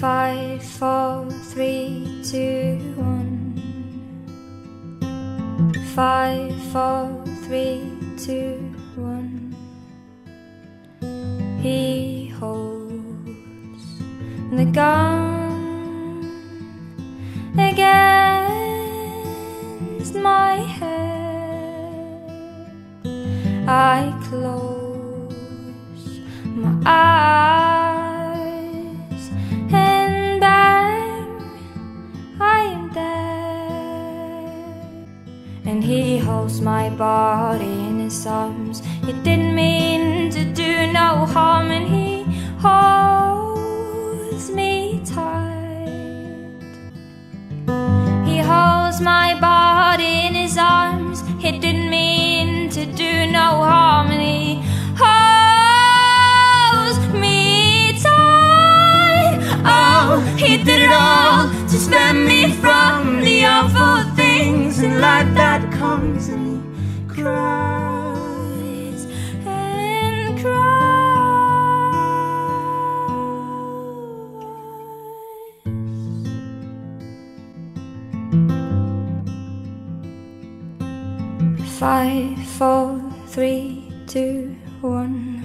Five, four, three, two, one. Five, four, three, two, one. He holds the gun against my head. I close And he holds my body in his arms. He didn't mean to do no harm, and he holds me tight. He holds my body in his arms. He didn't mean to do no harm, and he holds me tight. Oh, he did it all to spare me from the awful things in life that comes and cries and cries. Five, four, three, two, one.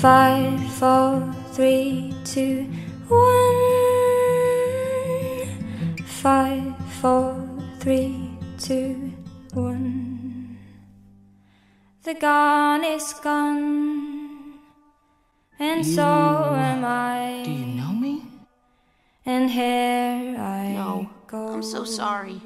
Five, four, three, two, one. Five, four, three, two, one. The gun is gone, and so am I. Do you know me? And here I No. go. I'm so sorry.